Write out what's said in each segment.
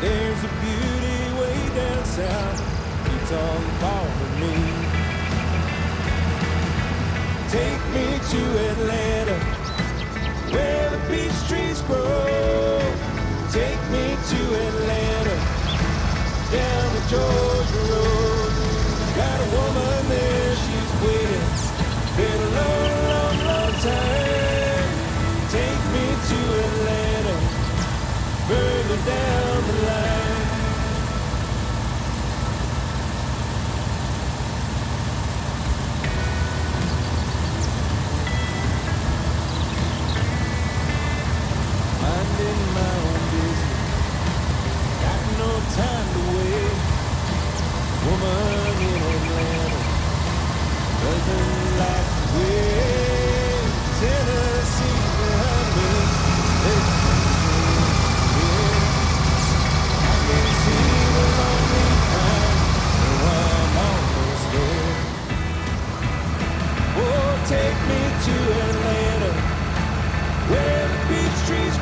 There's a beauty way down south, keeps on calling me. Take me to Atlanta, where the beach trees grow. Take me to Atlanta, down the Georgia Road. Down the line. Minding my own business, got no time to wait. Woman in Atlanta doesn't like to.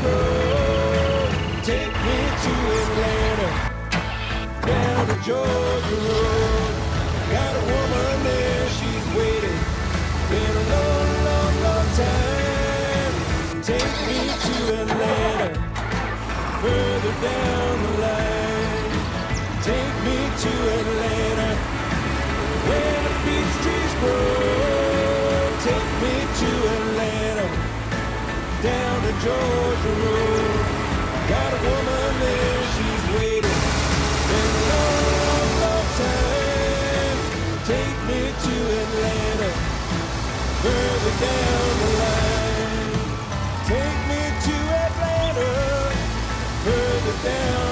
Beach. Take me to Atlanta down the Georgia Road. Got a woman there, she's waiting. Been a long, long, long time. Take me to Atlanta, further down the line. Take me to Atlanta, where the beach trees grow. Take me to Atlanta, the Georgia Road. Got a woman there, she's waiting. Been a long, long time. Take me to Atlanta, further down the line. Take me to Atlanta, further down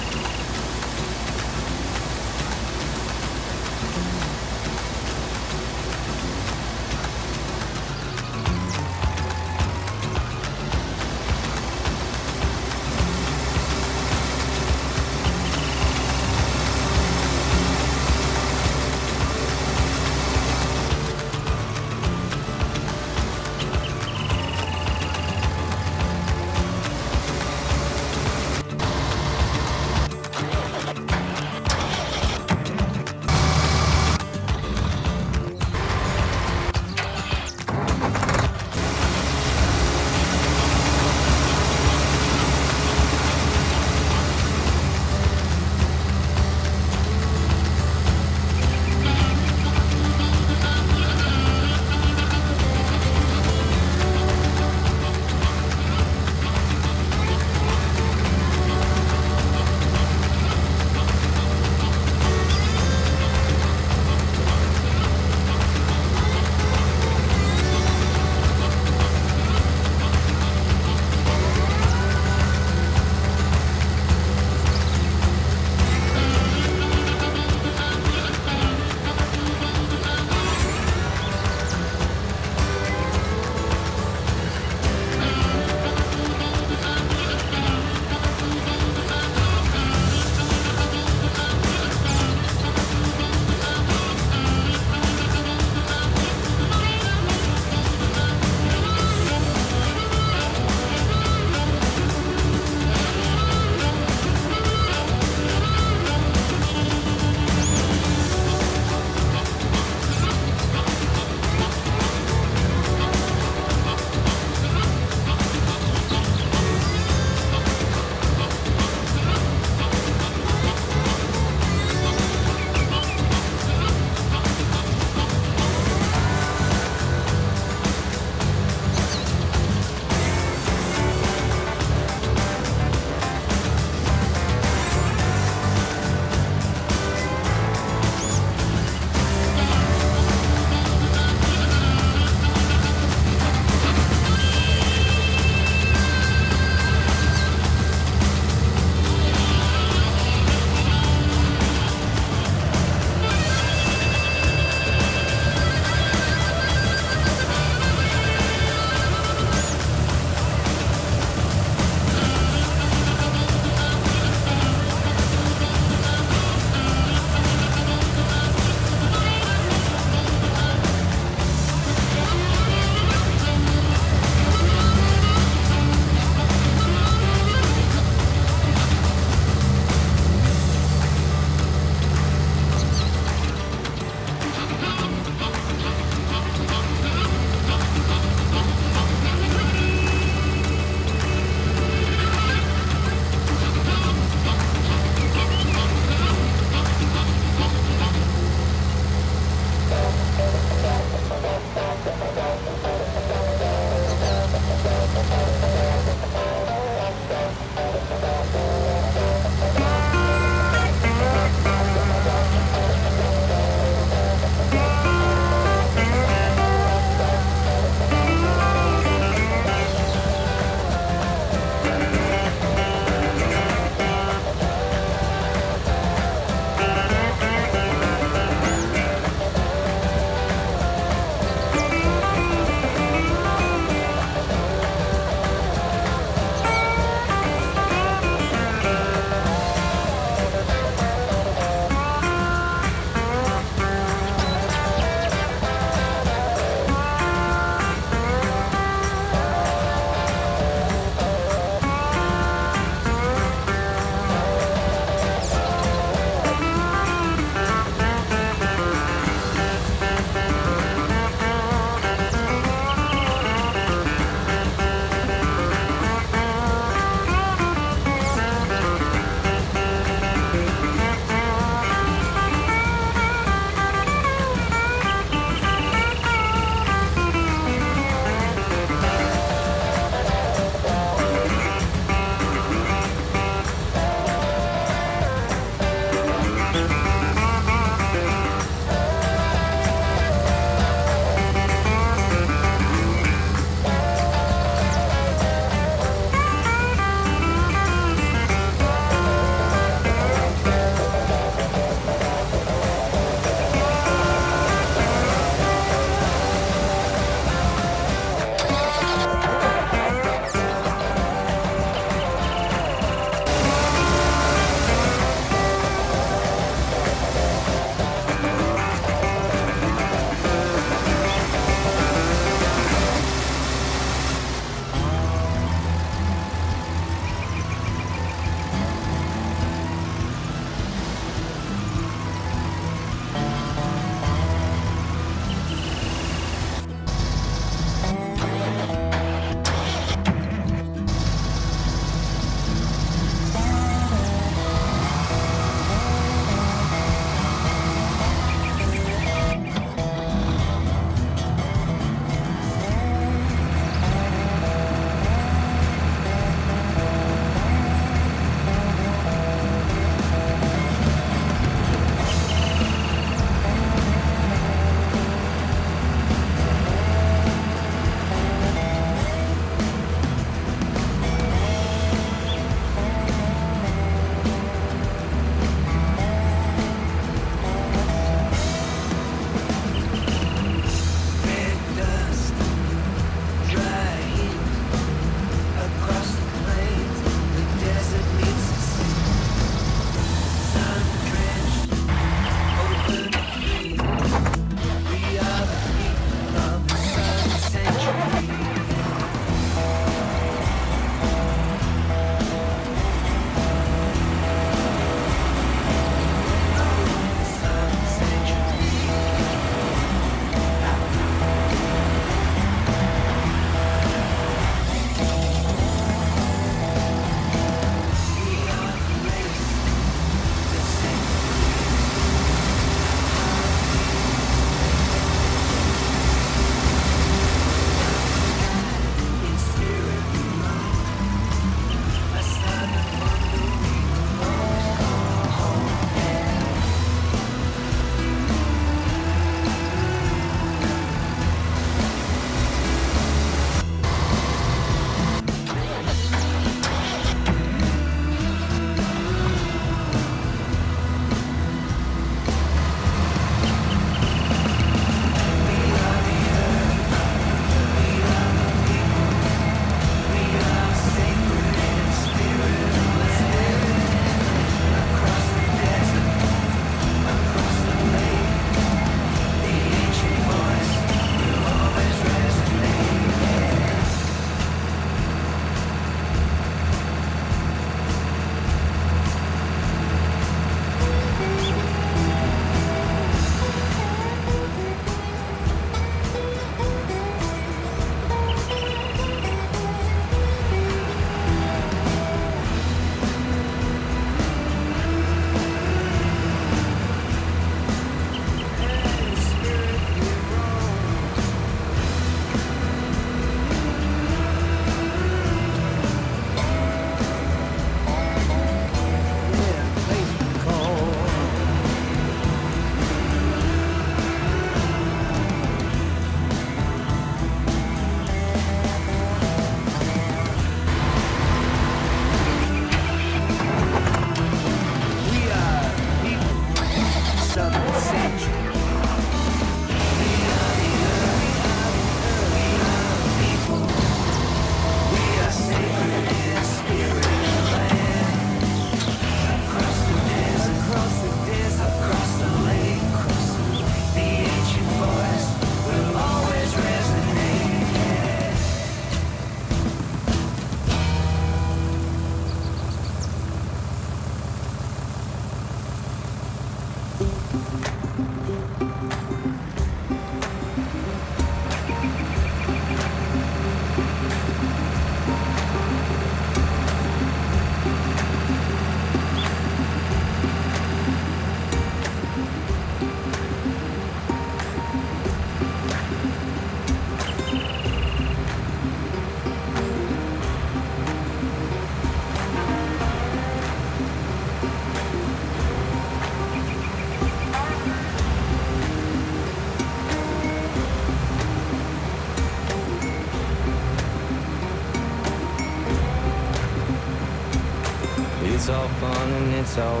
it's all.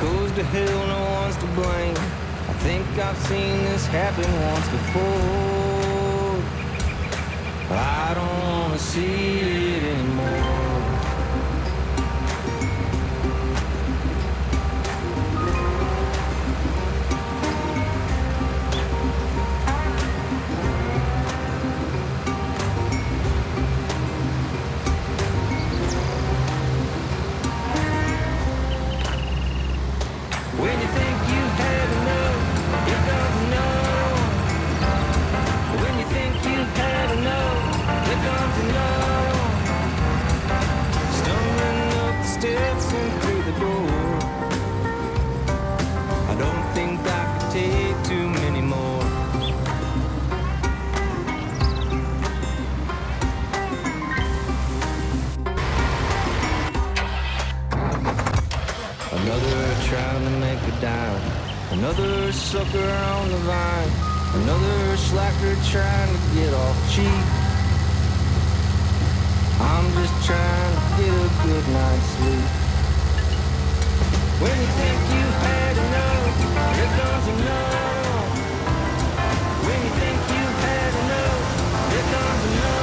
Goes to hell, no one's to blame. I think I've seen this happen once before. Sucker on the vine. Another slacker trying to get off cheap. I'm just trying to get a good night's sleep. When you think you've had enough, here comes enough. When you think you've had enough, here comes enough.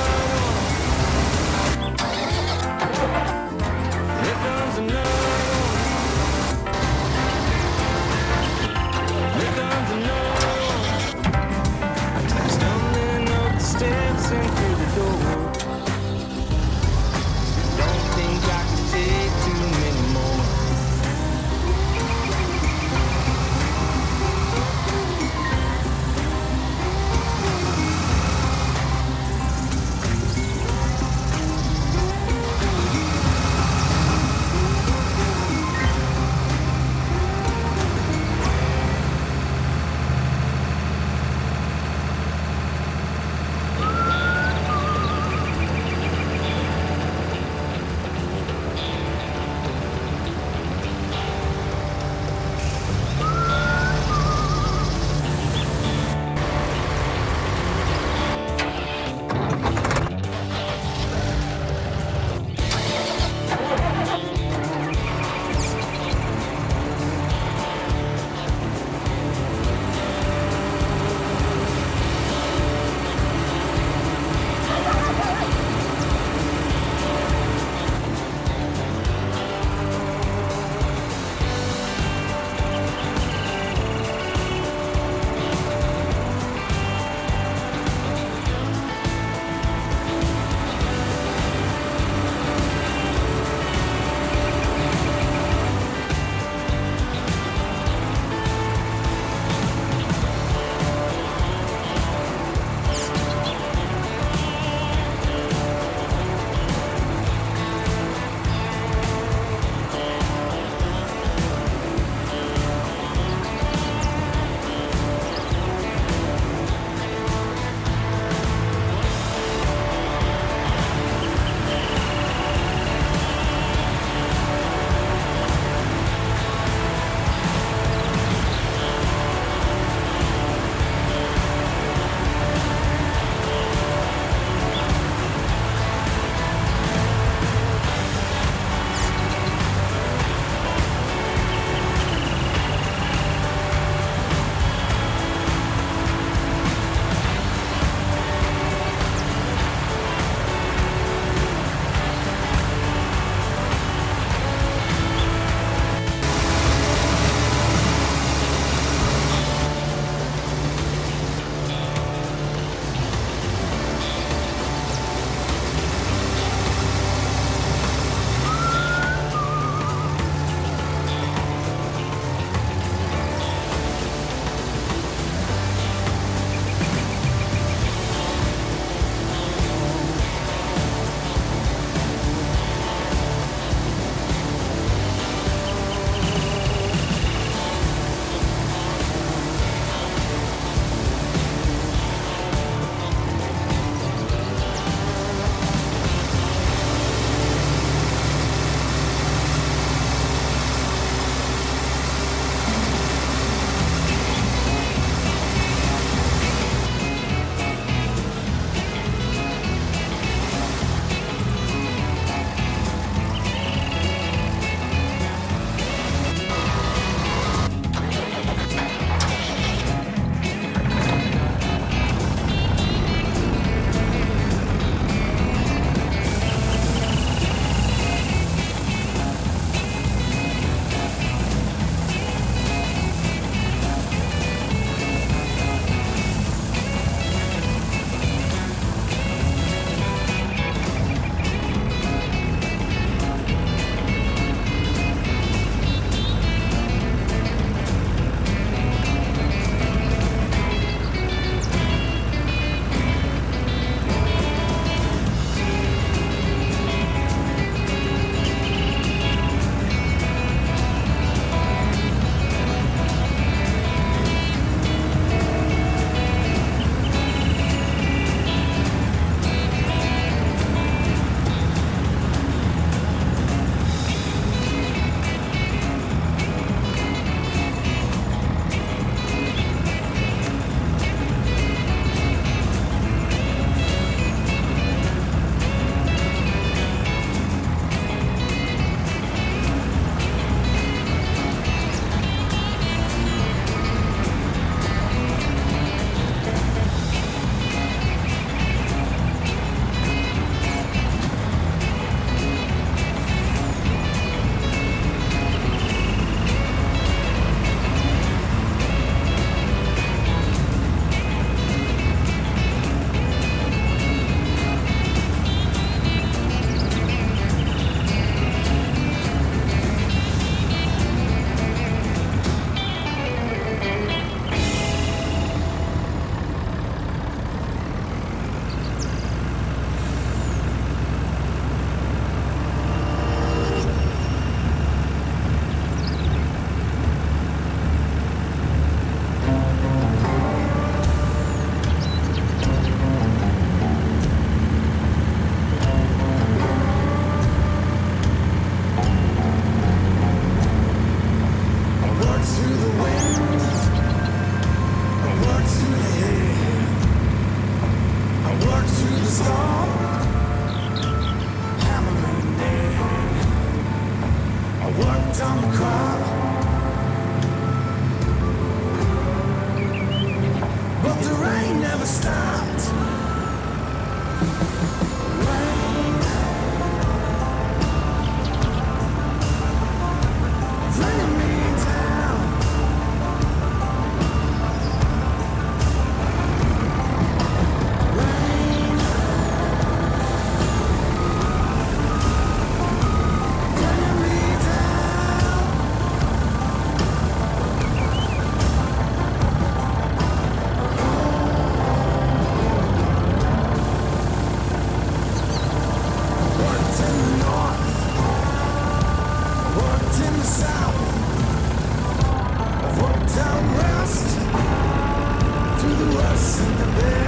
in the bed.